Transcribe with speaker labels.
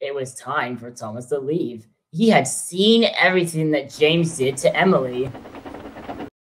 Speaker 1: it was time for Thomas to leave. He had seen everything that James did to Emily,